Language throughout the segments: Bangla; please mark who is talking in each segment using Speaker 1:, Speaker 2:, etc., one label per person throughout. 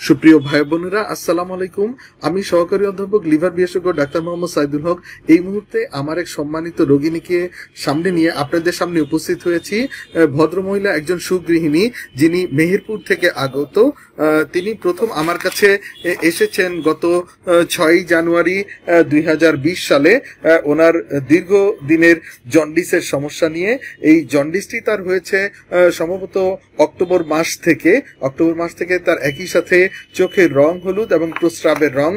Speaker 1: সুপ্রিয় ভাই বোনেরা, আসসালামু আলাইকুম। আমি সহকারী অধ্যাপক লিভার বিশেষজ্ঞ ডাক্তার মোহাম্মদ সাইদুল হক। এই মুহূর্তে আমার এক সম্মানিত রোগিনীকে সামনে নিয়ে আপনাদের সামনে উপস্থিত হয়েছি ভদ্রমহিলা একজন সুগৃহিণী যিনি মেহেরপুর থেকে আগত। তিনি প্রথম আমার কাছে এসেছেন গত ছয়ই জানুয়ারি দুই হাজার বিশ সালে। ওনার দীর্ঘ দিনের জন্ডিসের সমস্যা নিয়ে। এই জন্ডিসটি তার হয়েছে সম্ভবত অক্টোবর মাস থেকে, অক্টোবর মাস থেকে তার একই সাথে চোখের রং হলুদ এবং প্রস্রাবের রং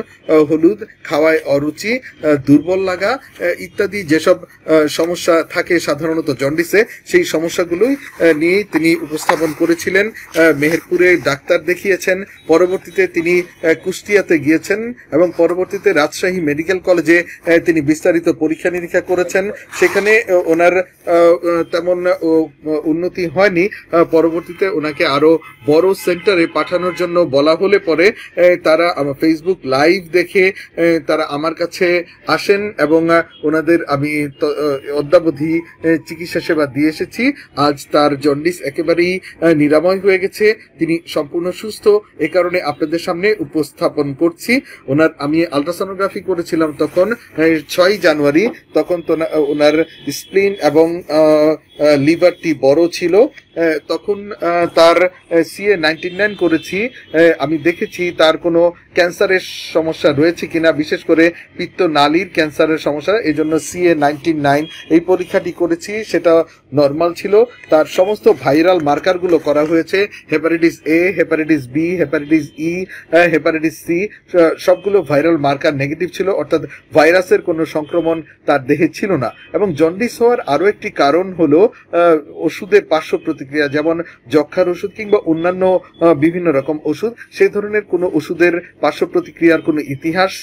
Speaker 1: হলুদ, খাওয়ায় অরুচি দুর্বল লাগা ইত্যাদি যেসব সমস্যা থাকে সাধারণত জন্ডিসে, সেই সমস্যাগুলোই নিয়ে তিনি উপস্থাপন করেছিলেন। মেহেরপুরে ডাক্তার দেখিয়েছেন। পরবর্তীতে তিনি কুষ্টিয়াতে গিয়েছেন এবং পরবর্তীতে রাজশাহী মেডিকেল কলেজে তিনি বিস্তারিত পরীক্ষা নিরীক্ষা করেছেন। সেখানে ওনার তেমন উন্নতি হয়নি। পরবর্তীতে ওনাকে আরও বড় সেন্টারে পাঠানোর জন্য বলা হলে পরে তারা আমার ফেসবুক লাইভ দেখে তারা আমার কাছে আসেন এবং ওনাদের আমি অদ্যাবধি চিকিৎসা সেবা দিয়ে এসেছি। আজ তার জন্ডিস একেবারেই নিরাময় হয়ে গেছে। তিনি সম্পূর্ণ সুস্থ। এ কারণে আপনাদের সামনে উপস্থাপন করছি। ওনার, আমি আলট্রাসোনোগ্রাফি করেছিলাম তখন ছয় জানুয়ারি। তখন তো ওনার স্প্লিন এবং লিভারটি বড় ছিল। তখন তার সিএ নাইনটি নাইন করেছি। আমি দেখেছি তার কোনো ক্যান্সারের সমস্যা রয়েছে কিনা, বিশেষ করে পিত্ত নালীর ক্যান্সারের সমস্যা। এই জন্য সিএ নাইনটি নাইন এই পরীক্ষাটি করেছি, সেটা নর্মাল ছিল। তার সমস্ত ভাইরাল মার্কারগুলো করা হয়েছে hepatitis A hepatitis B hepatitis E hepatitis C, সবগুলো ভাইরাল মার্কার নেগেটিভ ছিল, অর্থাৎ ভাইরাসের কোনো সংক্রমণ তার দেহে ছিল না। এবং জন্ডিস হওয়ার আরও একটি কারণ হলো ওষুধের পার্শ্ব প্রতিক্রিয়া, যেমন যক্ষার ওষুধ কিংবা অন্যান্য বিভিন্ন রকম ওষুধ, সেই ধরনের কোনো ওষুধের পার্শ্ব প্রতিক্রিয়ার কোনো ইতিহাস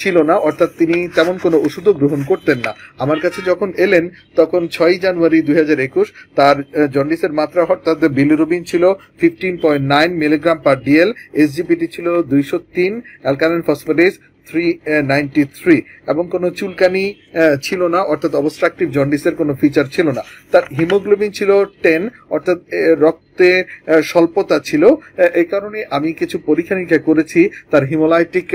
Speaker 1: ছিল না, অর্থাৎ তিনি তেমন কোনো ওষুধও গ্রহণ করতেন না। আমার কাছে যখন এলেন, তখন ছয়ই জানুয়ারি দুই হাজার একুশ তার জন্ডিসের মাত্রা অর্থাৎ বিলিরুবিন ছিল fifteen point nine milligram per DL SGPT ছিল দুইশো তিন অ্যালকালাইন ফসফেটেস থ্রি থ্রি এবং কোনো চুলকানি ছিল না, অর্থাৎ অবস্ট্রাকটিভ জন্ডিসের কোনো ফিচার ছিল না। তার হিমোগ্লোবিন ছিল টেন অর্থাৎ রক্তে স্বল্পতা ছিল। এই কারণে আমি কিছু পরীক্ষা নিরীক্ষা করেছি, তার হিমোলাইটিক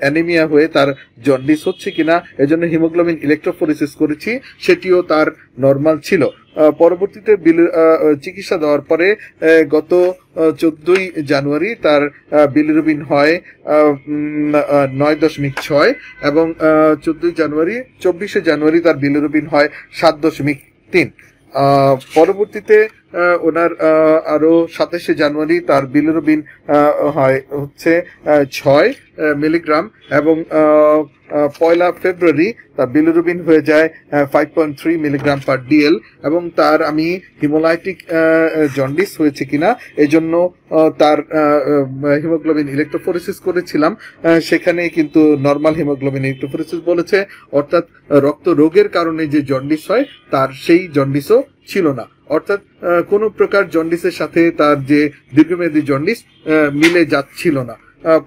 Speaker 1: অ্যানিমিয়া হয়ে তার জন্ডিস হচ্ছে কিনা, এজন্য হিমোগ্লোবিন ইলেকট্রোফোরেসিস করেছি, সেটিও তার নর্মাল ছিল। পরবর্তীতে চিকিৎসা দেওয়ার পরে গত চোদ্দই জানুয়ারি তার বিলিরুবিন হয় নয় দশমিক ছয় এবং চোদ্দই জানুয়ারি, চব্বিশে জানুয়ারি তার বিলিরুবিন হয় সাত দশমিক তিন। পরবর্তীতে ওনার আহ, আরও সাতাশে জানুয়ারি তার বিলিরুবিন হয় হচ্ছে ছয় মিলিগ্রাম এবং পয়লা ফেব্রুয়ারি তার বিলিরুবিন হয়ে যায় five point three milligram per DL এবং তার আমি হিমোলাইটিক জন্ডিস হয়েছে কিনা এই জন্য তার হিমোগ্লোবিন ইলেকট্রোফোরেসিস করেছিলাম সেখানে কিন্তু নর্মাল হিমোগ্লোবিন ইলেকট্রোফোরেসিস বলেছে অর্থাৎ রক্ত রোগের কারণে যে জন্ডিস হয় তার সেই জন্ডিসও ছিল না। অর্থাৎ কোনো প্রকার জন্ডিসের সাথে তার যে দীর্ঘমেয়াদী জন্ডিস মিলে যাচ্ছিল না।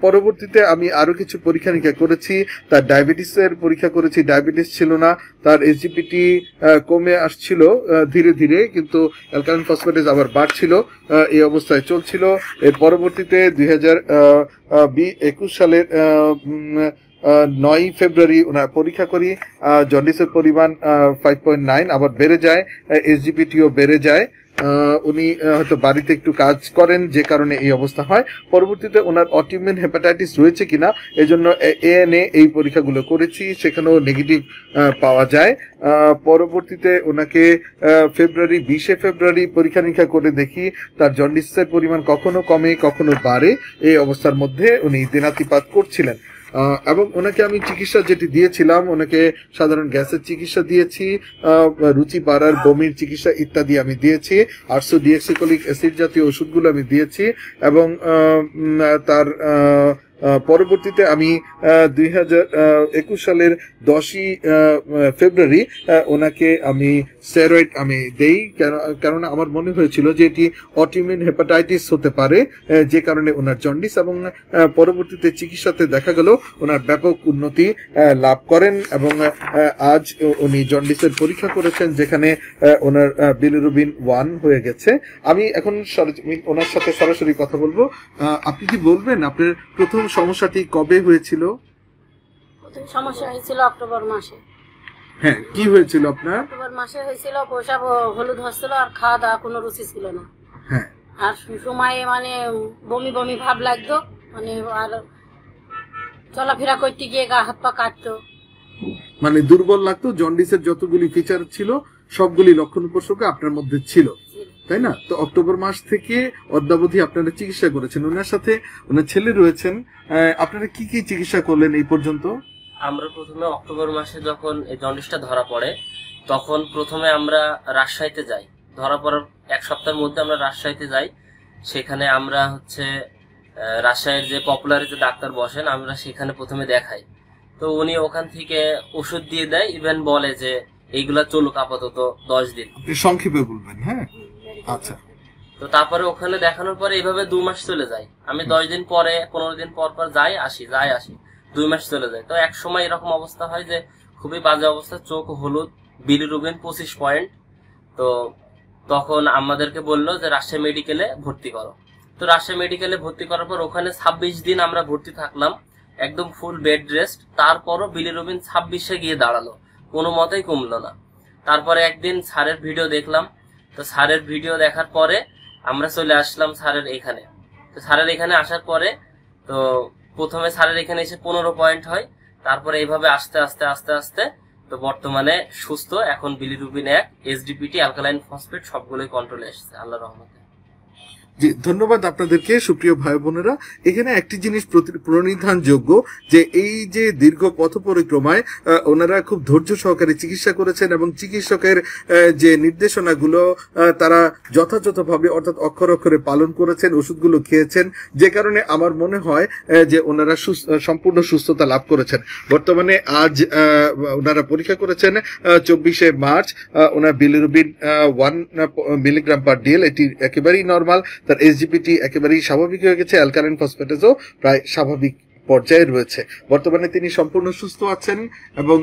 Speaker 1: পরবর্তীতে আমি আরও কিছু পরীক্ষা নিরীক্ষা করেছি। তার ডায়াবেটিসের পরীক্ষা করেছি। ডায়াবেটিস ছিল না। তার এসজিপিটি কমে আসছিল ধীরে ধীরে, কিন্তু অ্যালকালাইন ফসফেটেস আবার বাড়ছিল এই অবস্থায় চলছিল। এর পরবর্তীতে দুই হাজার একুশ সালের আহ, উম, আহ, নয় ফেব্রুয়ারি ওনার পরীক্ষা করি। জন্ডিসের পরিমাণ ফাইভ পয়েন্ট নাইন আবার বেড়ে যায় এসজিপিটিও বেড়ে যায়। উনি হয়তো বাড়িতে একটু কাজ করেন যে কারণে এই অবস্থা হয়। পরবর্তীতে ওনার অটিমিউন হেপাটাইটিস রয়েছে কিনা এই জন্য এএনএ এই পরীক্ষাগুলো করেছি সেখানেও নেগেটিভ পাওয়া যায়। পরবর্তীতে ওনাকে ফেব্রুয়ারি বিশে ফেব্রুয়ারি পরীক্ষা নিরীক্ষা করে দেখি তার জন্ডিসের পরিমাণ কখনো কমে কখনো বাড়ে এই অবস্থার মধ্যে উনি দিনাতিপাত করছিলেন। এবং ওনাকে আমি চিকিৎসা যেটি দিয়েছিলাম, ওনাকে সাধারণ গ্যাসের চিকিৎসা দিয়েছি রুচি বাড়ার বমির চিকিৎসা ইত্যাদি আমি দিয়েছি আটশো ডিএক্সিকলিক অ্যাসিড জাতীয় ওষুধগুলো আমি দিয়েছি, এবং তার পরবর্তীতে আমি দুই একুশ সালের দশই ফেব্রুয়ারি ওনাকে আমি স্টেরয়েড আমি দেই। কেন- কেননা আমার মনে হয়েছিল যে এটি অটিমিউন হেপাটাইটিস হতে পারে যে কারণে ওনার জন্ডিস এবং পরবর্তীতে চিকিৎসাতে দেখা গেল ওনার ব্যাপক উন্নতি লাভ করেন এবং আজ উনি জন্ডিসের পরীক্ষা করেছেন যেখানে ওনার বিলিরুবিন ওয়ান হয়ে গেছে। আমি এখন ওনার সাথে সরাসরি কথা বলব। আপনি কি বলবেন আপনার প্রথম সমস্যাটি কবে হয়েছিল?
Speaker 2: প্রথম সমস্যা হয়েছিল অক্টোবর মাসে।
Speaker 1: হ্যাঁ কি হয়েছিল আপনার?
Speaker 2: অক্টোবর মাসে হয়েছিল পয়সা হলুদ হচ্ছিল আর খাওয়া দাওয়া কোনো রুচি ছিল না।
Speaker 1: হ্যাঁ।
Speaker 2: আর সময়ে মানে বমি বমি ভাব লাগতো মানে আর চলাফেরা করতে গিয়ে গা হাত পা কাটতো।
Speaker 1: মানে দুর্বল লাগতো জন্ডিসের যতগুলি ফিচার ছিল সবগুলি লক্ষণ উপসর্গ আপনার মধ্যে ছিল। তাই না? তো অক্টোবর মাস থেকে অদ্যাবধি আপনারা চিকিৎসা করেছেন। ওনার সাথে ওনার ছেলে রয়েছেন। আপনারা কি কি চিকিৎসা করলেন এই পর্যন্ত?
Speaker 3: আমরা প্রথমে অক্টোবর মাসে যখন এই জন্ডিসটা ধরা পড়ে তখন প্রথমে আমরা রাজশাহীতে যাই। ধরা পড়ার এক সপ্তাহের মধ্যে আমরা রাজশাহীতে যাই। সেখানে আমরা হচ্ছে রাজশাহীর যে পপুলারে যে ডাক্তার বসেন আমরা সেখানে প্রথমে দেখাই। তো উনি ওখান থেকে ওষুধ দিয়ে দেয় ইভেন বলে যে এইগুলা চলুক আপাতত দশ দিন।
Speaker 1: আপনি সংক্ষেপে বলবেন হ্যাঁ? আচ্ছা।
Speaker 3: তো তারপরে ওখানে দেখানোর পরে এইভাবে দু মাস চলে যায়। আমি দশ দিন পরে পনেরো দিন পর পর যাই আসি যাই আসি। দুই মাস চলে যায়। তো এক সময় এরকম অবস্থা হয় যে খুবই বাজে অবস্থা চোখ হলুদ বিলি বিলিরুবিন পঁচিশ পয়েন্ট। তো তখন আমাদেরকে বলল যে রাজশাহী মেডিকেলে ভর্তি করো। তো রাজশাহী মেডিকেলে ভর্তি করার পর ওখানে ছাব্বিশ দিন আমরা ভর্তি থাকলাম একদম ফুল বেড রেস্ট তারপরও বিলিরুবিন ছাব্বিশে গিয়ে দাঁড়াল। কোনো মতেই কমলো না। তারপরে একদিন স্যারের ভিডিও দেখলাম তো স্যারের ভিডিও দেখার পরে আমরা চলে আসলাম স্যারের এখানে। তো স্যারের এখানে আসার পরে তো প্রথমে স্যারের এখানে এসে পনেরো পয়েন্ট হয়, তারপরে এইভাবে আস্তে আস্তে আস্তে আস্তে তো বর্তমানে সুস্থ, এখন বিলিরুবিন এক, এসডিপিটি, অ্যালকালাইন ফসফেট সবগুলোই কন্ট্রোলে এসেছে আল্লাহ রহমতে।
Speaker 1: জি, ধন্যবাদ আপনাদেরকে, সুপ্রিয় ভাই বোনেরা। এখানে একটি জিনিস প্রণিধানযোগ্য, যে এই যে দীর্ঘ পথ পরিক্রমায় ওনারা খুব ধৈর্য সহকারে চিকিৎসা করেছেন এবং চিকিৎসকের যে নির্দেশনাগুলো তারা যথাযথভাবে অর্থাৎ অক্ষর অক্ষরে পালন করেছেন, ওষুধগুলো খেয়েছেন। যে কারণে আমার মনে হয় যে ওনারা সম্পূর্ণ সুস্থতা লাভ করেছেন। বর্তমানে আজ ওনারা পরীক্ষা করেছেন চব্বিশে মার্চ ওনার bilirubin one milligram per DL এটি একেবারেই নর্মাল তার এসজিপিটি একেবারেই স্বাভাবিক হয়ে গেছে অ্যালকালাইন ফসফেটেজও প্রায় স্বাভাবিক পর্যায়ে রয়েছে। বর্তমানে তিনি সম্পূর্ণ সুস্থ আছেন এবং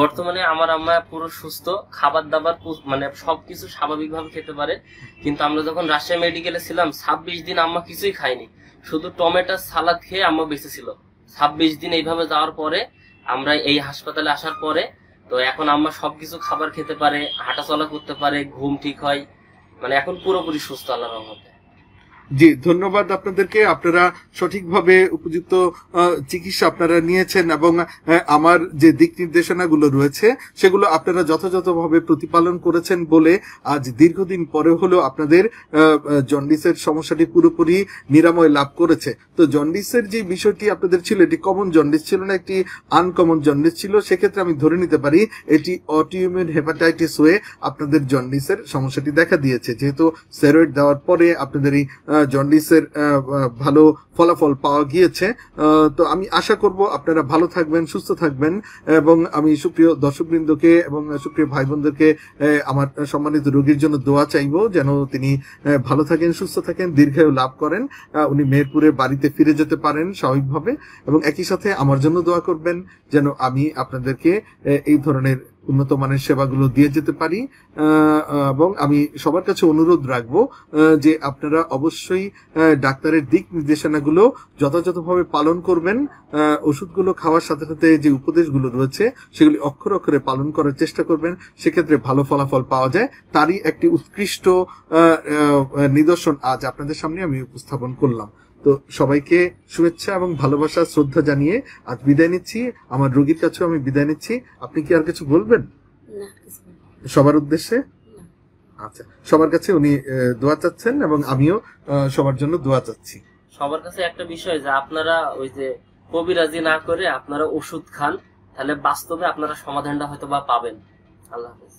Speaker 3: বর্তমানে আমার আম্মা পুরো সুস্থ খাবার দাবার মানে সবকিছু স্বাভাবিকভাবে খেতে পারে। কিন্তু আমরা যখন রাজশাহী মেডিকেলে ছিলাম, ছাব্বিশ দিন আম্মা কিছুই খাইনি শুধু টমেটোর সালাদ খেয়ে আম্মা বেঁচে ছিল। ছাব্বিশ দিন এইভাবে যাওয়ার পরে আমরা এই হাসপাতালে আসার পরে, তো এখন আম্মা সবকিছু খাবার খেতে পারে, হাঁটাচলা করতে পারে, ঘুম ঠিক হয়। মানে এখন পুরোপুরি সুস্থ আল্লাহর রহমতে।
Speaker 1: জি, ধন্যবাদ আপনাদেরকে। আপনারা সঠিকভাবে উপযুক্ত চিকিৎসা আপনারা নিয়েছেন এবং আমার যে দিক নির্দেশনাগুলো রয়েছে, সেগুলো আপনারা যথাযথভাবে প্রতিপালন করেছেন বলে আজ দীর্ঘদিন পরে হলেও আপনাদের জন্ডিসের সমস্যাটি পুরোপুরি নিরাময় লাভ করেছে। তো জন্ডিসের যে বিষয়টি আপনাদের ছিল, এটি কমন জন্ডিস ছিল না, একটি আনকমন জন্ডিস ছিল, সেক্ষেত্রে আমি ধরে নিতে পারি এটি অটিউমিউন হেপাটাইটিস হয়ে আপনাদের জন্ডিসের সমস্যাটি দেখা দিয়েছে। যেহেতু স্টেরয়েড দেওয়ার পরে আপনাদের এই জন্ডিসের ভালো ফলাফল পাওয়া গিয়েছে। তো আমি আশা করব আপনারা ভালো থাকবেন, সুস্থ থাকবেন এবং আমি সুপ্রিয় দর্শকবৃন্দকে এবং সুপ্রিয় ভাই বোনদেরকে আমার সম্মানিত রোগীর জন্য দোয়া চাইব যেন তিনি ভালো থাকেন, সুস্থ থাকেন, দীর্ঘায়ু লাভ করেন। উনি মেহেরপুরে বাড়িতে ফিরে যেতে পারেন স্বাভাবিকভাবে এবং একই সাথে আমার জন্য দোয়া করবেন যেন আমি আপনাদেরকে এই ধরনের উন্নত মানের সেবাগুলো দিয়ে যেতে পারি এবং আমি সবার কাছে অনুরোধ রাখব যে আপনারা অবশ্যই ডাক্তারের দিক নির্দেশনাগুলো যথাযথভাবে পালন করবেন ওষুধগুলো খাওয়ার সাথে সাথে যে উপদেশগুলো রয়েছে, সেগুলি অক্ষর অক্ষরে পালন করার চেষ্টা করবেন, সেক্ষেত্রে ভালো ফলাফল পাওয়া যায়। তারই একটি উৎকৃষ্ট নিদর্শন আজ আপনাদের সামনে আমি উপস্থাপন করলাম। তো সবাইকে শুভেচ্ছা এবং ভালোবাসা শ্রদ্ধা জানিয়ে আজ বিদায় নিচ্ছি। আমার রোগীর কাছেও আমি বিদায় নিচ্ছি। আপনি কি আর কিছু বলবেন। সবার উদ্দেশ্যে? আচ্ছা সবার কাছে উনি দোয়া চাচ্ছেন এবং আমিও সবার জন্য দোয়া চাচ্ছি।
Speaker 3: সবার কাছে একটা বিষয় যে আপনারা ওই যে কবিরাজি না করে আপনারা ওষুধ খান তাহলে বাস্তবে আপনারা সমাধানটা হয়তো বা পাবেন। আল্লাহ হাফেজ।